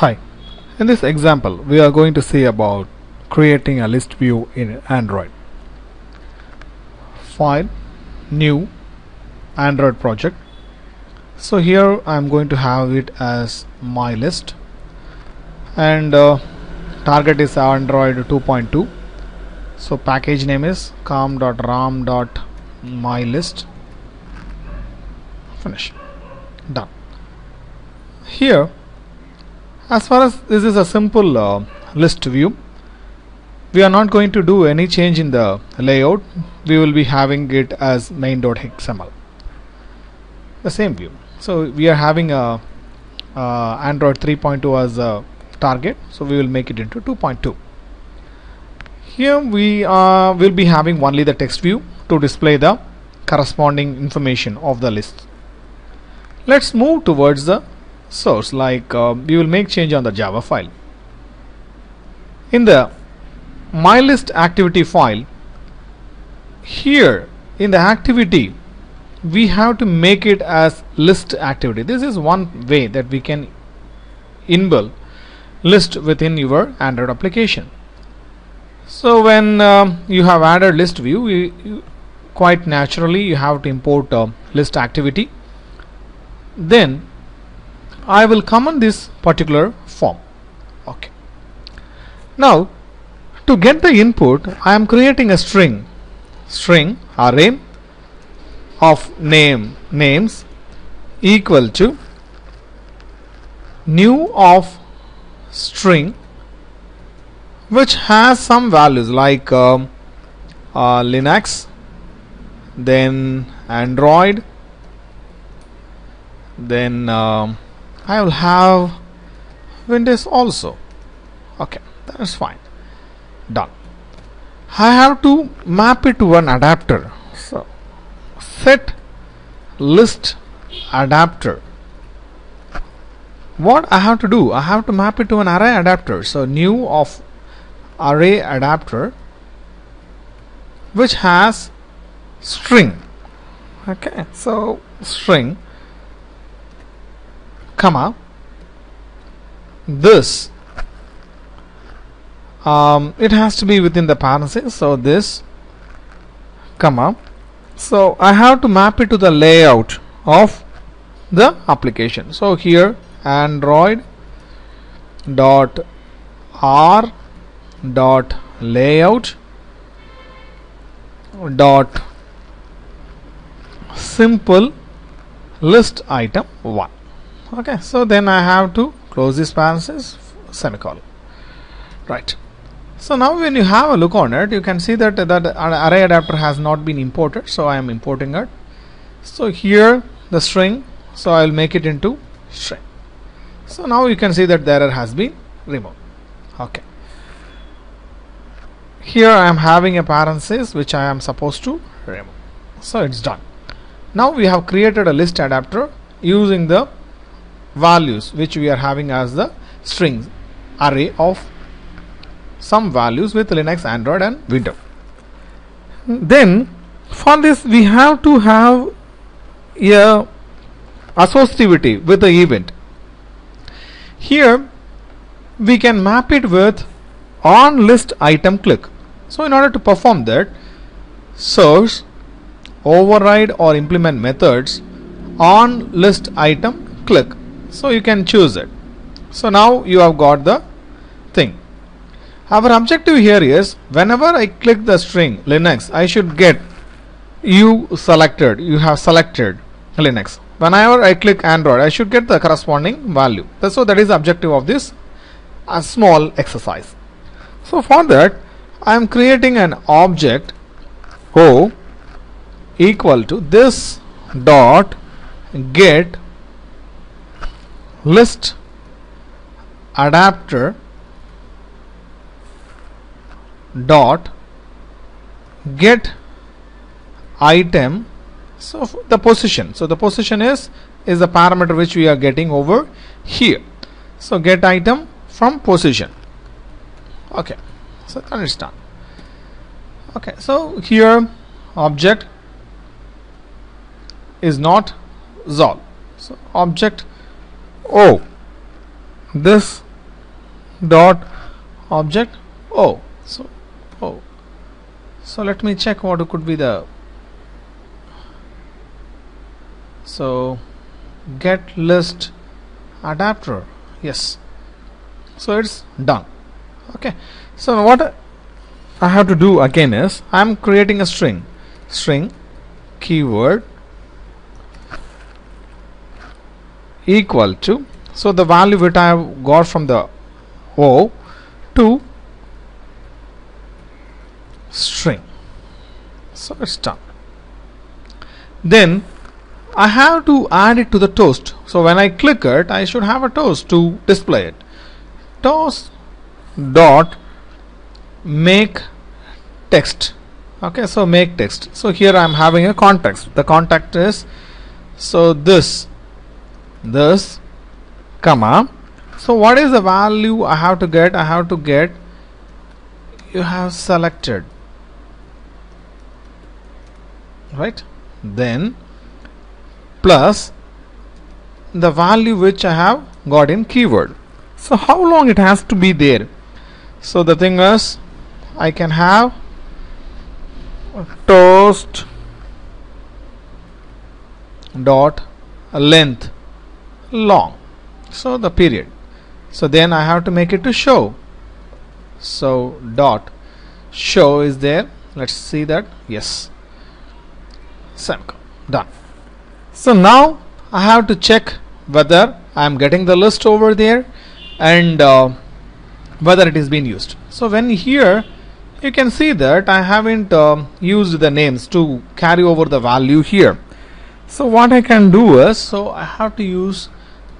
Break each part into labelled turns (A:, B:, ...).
A: Hi, in this example we are going to see about creating a list view in Android. File, new, Android project. So here I am going to have it as my list and uh, target is Android 2.2. So package name is com.ram.mylist. Finish. Done. Here as far as this is a simple uh, list view we are not going to do any change in the layout. We will be having it as main.xml the same view. So we are having a uh, Android 3.2 as a target. So we will make it into 2.2 here we will be having only the text view to display the corresponding information of the list. Let's move towards the source like uh, we will make change on the java file. In the mylist activity file here in the activity we have to make it as list activity. This is one way that we can inbuild list within your android application. So when uh, you have added list view you, you quite naturally you have to import uh, list activity. Then I will comment this particular form. Okay. Now to get the input I am creating a string. String array of name names equal to new of string which has some values like um, uh, Linux then Android then um, I will have Windows also. Okay that is fine. Done. I have to map it to an adapter. So set list adapter. What I have to do? I have to map it to an array adapter. So new of array adapter which has string. Okay so string comma this um, it has to be within the parentheses so this comma so I have to map it to the layout of the application. So here android dot r dot layout dot simple list item 1 okay so then I have to close this parenthesis semicolon. Right. So now when you have a look on it you can see that that array adapter has not been imported so I am importing it. So here the string so I will make it into string. So now you can see that the error has been removed. Okay. Here I am having a parenthesis which I am supposed to remove. So it's done. Now we have created a list adapter using the values which we are having as the strings array of some values with Linux, Android and Windows. Then for this we have to have a associativity with the event. Here we can map it with on list item click. So in order to perform that source override or implement methods on list item click so you can choose it. So now you have got the thing. Our objective here is whenever I click the string Linux I should get you selected. You have selected Linux. Whenever I click Android I should get the corresponding value. So that is the objective of this a small exercise. So for that I am creating an object O equal to this dot get list adapter dot get item. So the position. So the position is is the parameter which we are getting over here. So get item from position. Okay. So is done. Okay. So here object is not Zol so object O. This dot object o. So o. So let me check what could be the so get list adapter. Yes. So it's done. Okay. So what I have to do again is I'm creating a string. String keyword equal to so the value which I have got from the O to string. So it's done. Then I have to add it to the toast. So when I click it I should have a toast to display it. Toast dot make text. Okay so make text. So here I am having a context. The context is so this this comma so what is the value I have to get? I have to get you have selected right? Then plus the value which I have got in keyword. So how long it has to be there? So the thing is I can have toast dot length long. So the period. So then I have to make it to show. So dot. Show is there. Let's see that. Yes. Semicolon done. So now I have to check whether I am getting the list over there and uh, whether it is being used. So when here you can see that I haven't uh, used the names to carry over the value here. So what I can do is so I have to use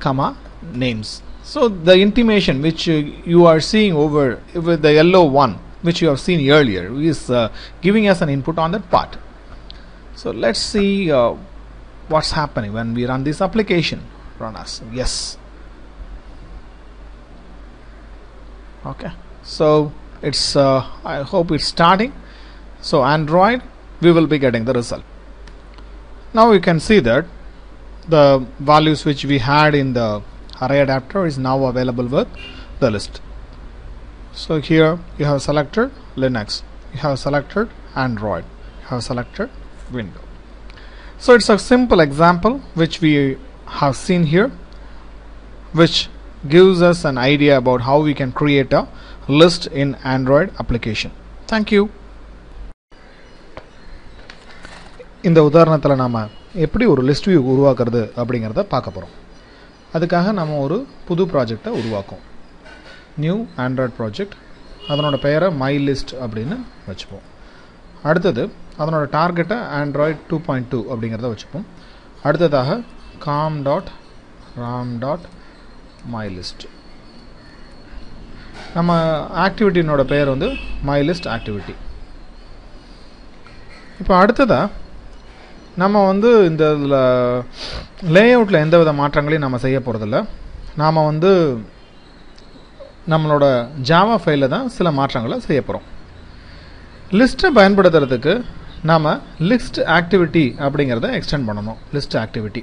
A: comma names. So the intimation which uh, you are seeing over with the yellow one which you have seen earlier is uh, giving us an input on that part. So let's see uh, what's happening when we run this application. Run As. Yes. Okay. So it's uh, I hope it's starting. So Android we will be getting the result. Now you can see that the values which we had in the array adapter is now available with the list so here you have selected Linux you have selected Android you have selected Windows so it's a simple example which we have seen here which gives us an idea about how we can create a list in Android application. Thank you. இந்த உதாரணத்தில் நாம் எப்படி ஒரு list view உருவாக்குறது அப்படிங்கிறத பார்க்க போகிறோம் அதுக்காக நம்ம ஒரு புது ப்ராஜெக்டை உருவாக்கும் நியூ ஆண்ட்ராய்ட் ப்ராஜெக்ட் அதனோட பெயரை மை லிஸ்ட் அப்படின்னு வச்சுப்போம். அடுத்தது அதனோட டார்கெட்டை ஆண்ட்ராய்ட் டூ பாயிண்ட் டூ அப்படிங்கிறத வச்சுப்போம். அடுத்ததாக com dot Ram dot my list நம்ம ஆக்டிவிட்டினோட பெயர் வந்து மை லிஸ்ட் ஆக்டிவிட்டி இப்போ அடுத்ததாக நம்ம வந்து இந்த இதில் லேஅவுட்டில் எந்த வித மாற்றங்களையும் நம்ம செய்ய போகிறதில்ல நாம் வந்து நம்மளோட ஜாவா ஃபைலில் தான் சில மாற்றங்களை செய்ய போகிறோம் லிஸ்ட்டை பயன்படுத்துறதுக்கு நாம் லிஸ்ட் ஆக்டிவிட்டி அப்படிங்கிறத எக்ஸ்டெண்ட் பண்ணணும். லிஸ்ட் ஆக்டிவிட்டி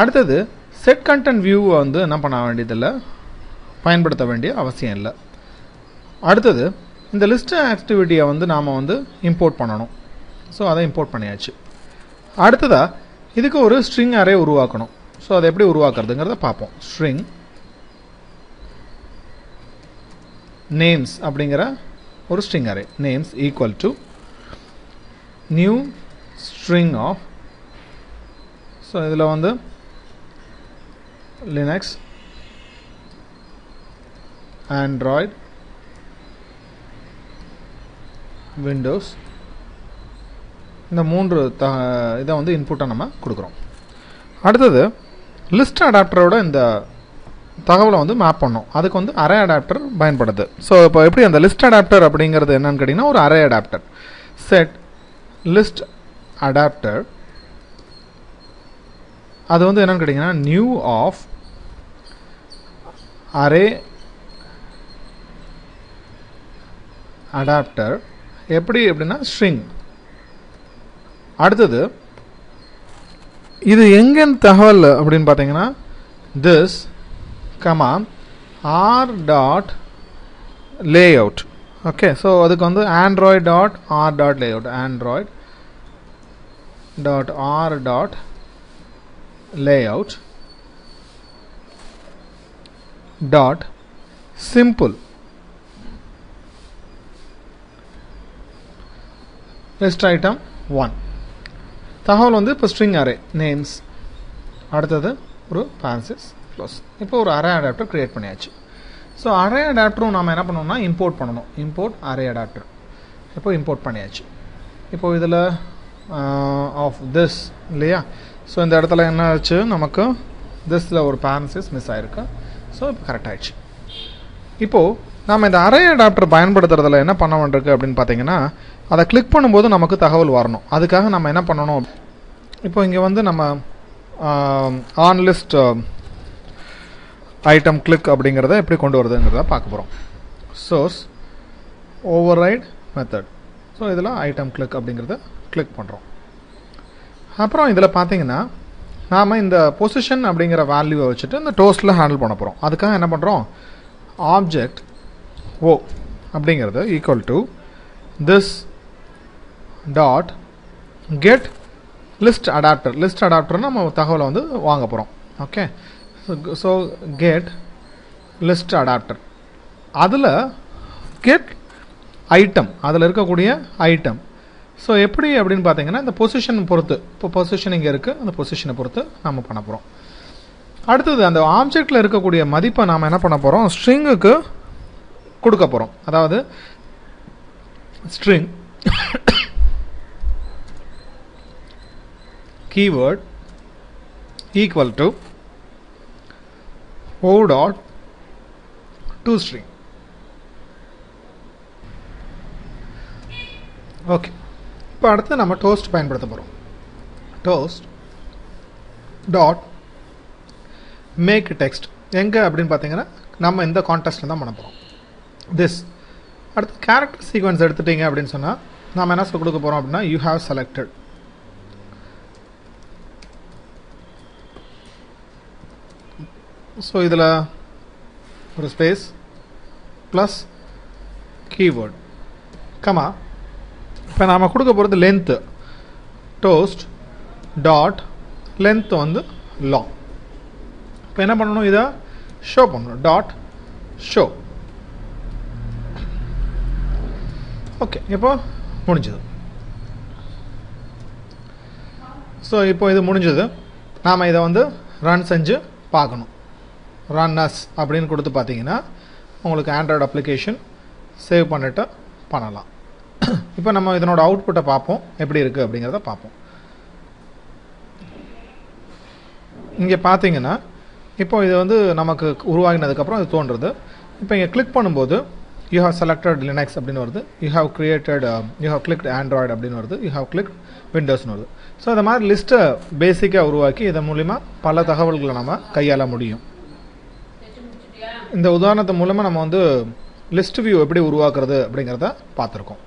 A: அடுத்தது செட் கண்டென்ட் வியூவை வந்து என்ன பண்ண வேண்டியதில்லை? பயன்படுத்த வேண்டிய அவசியம் இல்லை. அடுத்தது இந்த லிஸ்ட் ஆக்டிவிட்டியை வந்து நாம் வந்து இம்போர்ட் பண்ணணும். ஸோ அதை இம்போர்ட் பண்ணியாச்சு. அடுத்ததாக இதுக்கு ஒரு ஸ்ட்ரிங் அரே உருவாக்கணும். ஸோ அதை எப்படி உருவாக்குறதுங்கிறத பார்ப்போம். ஸ்ட்ரிங் நேம்ஸ் அப்படிங்கிற ஒரு string array names equal to new string of so இதில் வந்து லினக்ஸ் ஆண்ட்ராய்ட் விண்டோஸ் இந்த மூன்று த இதை வந்து இன்புட்டாக நம்ம கொடுக்குறோம். அடுத்தது லிஸ்ட் அடாப்டரோட இந்த தகவலை வந்து மேப் பண்ணோம் அதுக்கு வந்து அரே அடாப்டர் பயன்படுது. ஸோ இப்போ எப்படி அந்த லிஸ்ட் அடாப்டர் அப்படிங்கிறது என்னன்னு கேட்டிங்கன்னா ஒரு array adapter set list adapter அது வந்து என்னன்னு கேட்டிங்கன்னா நியூ ஆஃப் அரே அடாப்டர் எப்படி எப்படின்னா ஸ்ட்ரிங் அடுத்தது இது எங்கேன்னு தகவல் அப்படின்னு பார்த்தீங்கன்னா this comma R dot layout okay so அதுக்கு வந்து Android dot R dot layout Android dot R dot layout dot simple list item one தகவல் வந்து இப்போ ஸ்ட்ரிங் அரே நேம்ஸ் அடுத்தது ஒரு பான்சிஸ் க்ளோஸ் இப்போ ஒரு அரே அடாப்டர் க்ரியேட் பண்ணியாச்சு. ஸோ அரே அடாப்டரும் நம்ம என்ன பண்ணணும்னா இம்போர்ட் பண்ணணும். இம்போர்ட் அரே அடாப்டர் இப்போ இம்போர்ட் பண்ணியாச்சு. இப்போ இதில் ஆஃப் திஸ் இல்லையா? ஸோ இந்த இடத்துல என்ன ஆச்சு? நமக்கு திஸில் ஒரு பேரன்சிஸ் மிஸ் ஆயிருக்கு. ஸோ இப்போ கரெக்ட் ஆயிடுச்சு. இப்போது நம்ம இந்த அரே அடாப்டர் பயன்படுத்துறதுல என்ன பண்ண வேண்டியிருக்கு அப்படின்னு பார்த்தீங்கன்னா அதை கிளிக் பண்ணும்போது நமக்கு தகவல் வரணும். அதுக்காக நம்ம என்ன பண்ணணும்? இப்போ இங்கே வந்து நம்ம ஆன்லிஸ்ட் ஐட்டம் கிளிக் அப்படிங்கிறத எப்படி கொண்டு வருதுங்கிறத பார்க்க போகிறோம் source override method so இதில் ஐட்டம் கிளிக் அப்படிங்கிறத கிளிக் பண்ணுறோம் அப்புறம் இதில் பார்த்தீங்கன்னா நாம் இந்த பொசிஷன் அப்படிங்கிற வேல்யூவை வச்சுட்டு இந்த டோஸ்ட்டில் ஹேண்டில் பண்ண போகிறோம் அதுக்காக என்ன பண்ணுறோம் ஆப்ஜெக்ட் ஓ அப்படிங்கிறது equal to this dot get list adapter list adapter நம்ம தகவலை வந்து வாங்க போகிறோம் okay so get list adapter அதில் கெட் ஐட்டம் அதில் இருக்கக்கூடிய ஐட்டம் ஸோ எப்படி அப்படின்னு பார்த்தீங்கன்னா இந்த பொசிஷன் பொறுத்து. இப்போ பொசிஷன் இங்கே இருக்குது அந்த பொசிஷனை பொறுத்து நம்ம பண்ண போகிறோம் அடுத்தது அந்த ஆப்ஜெக்டில் இருக்கக்கூடிய மதிப்பை நாம் என்ன பண்ண போகிறோம் ஸ்ட்ரிங்குக்கு கொடுக்க போகிறோம் அதாவது string keyword equal to o dot to string. Okay இப்போ அடுத்து நம்ம டோஸ்ட் பயன்படுத்த போகிறோம் டோஸ்ட் டாட் மேக் டெக்ஸ்ட் எங்கே அப்படின்னு பார்த்தீங்கன்னா நம்ம இந்த கான்டெஸ்ட்டில் தான் பண்ண போகிறோம் திஸ் அடுத்து கேரக்டர் சீக்வன்ஸ் எடுத்துட்டீங்க அப்படின்னு சொன்னால் நாம் என்ன கொடுக்க போகிறோம் அப்படின்னா யூ ஹாவ் செலக்டட் ஸோ இதில் ஒரு ஸ்பேஸ் ப்ளஸ் கீவேர்ட் கமா இப்போ நாம் கொடுக்க போகிறது லென்த்து டோஸ்ட் டாட் லென்த் வந்து லாங் இப்போ என்ன பண்ணணும் இதை? ஷோ பண்ணணும். டாட் ஷோ ஓகே இப்போ முடிஞ்சது. ஸோ இப்போ இது முடிஞ்சது. நாம் இதை வந்து ரன் செஞ்சு பார்க்கணும். ரன் அஸ் அப்படின்னு கொடுத்து பார்த்தீங்கன்னா உங்களுக்கு ஆண்ட்ராய்டு அப்ளிகேஷன் சேவ் பண்ணிட்டு பண்ணலாம். இப்போ நம்ம இதனோட அவுட்புட்டை பார்ப்போம். எப்படி இருக்குது அப்படிங்கிறத பார்ப்போம். இங்கே பார்த்தீங்கன்னா இப்போ இது வந்து நமக்கு உருவாகினதுக்கப்புறம் இது தோன்றுறது இப்போ இங்கே கிளிக் பண்ணும்போது யூ ஹவ் செலக்டட் லினக்ஸ் அப்படின்னு வருது. You have created you have click Android அப்படின்னு வருது. யூ ஹவ் கிளிக் விண்டோஸ்னு வருது. ஸோ இந்த மாதிரி லிஸ்ட்டை பேசிக்காக உருவாக்கி இதன் மூலிமா பல தகவல்களை நம்ம கையாள முடியும். இந்த உதாரணத்து மூலமாக நம்ம வந்து லிஸ்ட் வியூ எப்படி உருவாக்குறது அப்படிங்கிறத பார்த்துருக்கோம்.